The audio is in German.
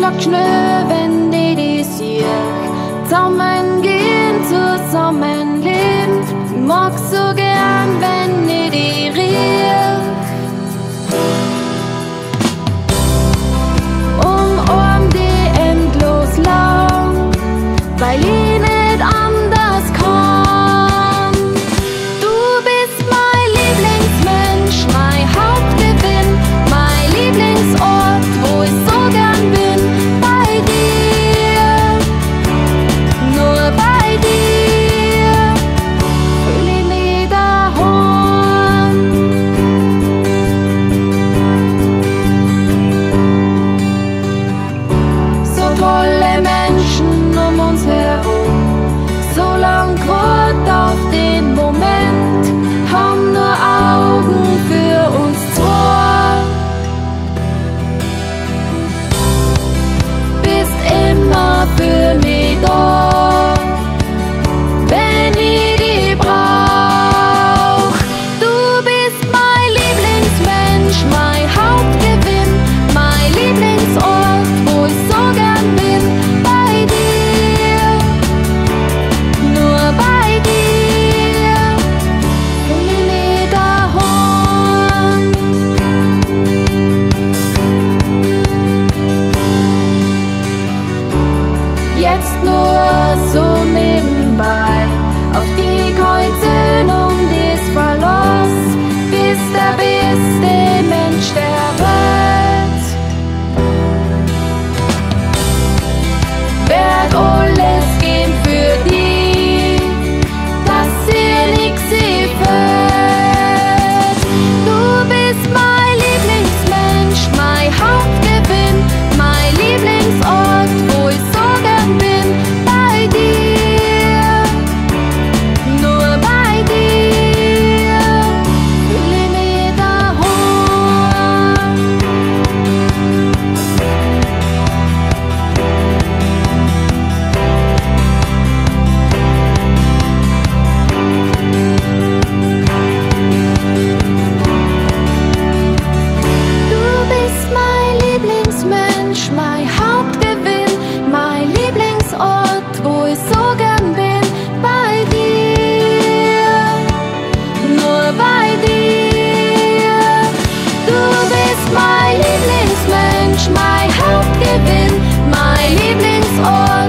Glockschnöwen, die die sich zusammengehen, zusammenleben. Mag so gern, wenn die die riechen. My Mein Lieblingsort.